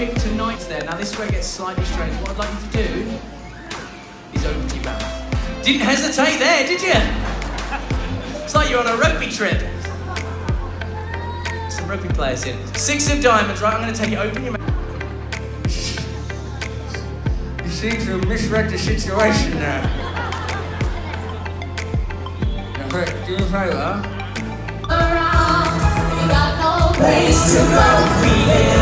picked tonight's there. Now this is where it gets slightly strange. What I'd like you to do is open your mouth. Didn't hesitate there, did you? It's like you're on a rugby trip. Some rugby players in. Six of diamonds, right? I'm going to take it. Open your mouth. You seem to have misread the situation there. Now, quick, do me a favour. Around, you got no place to go, we live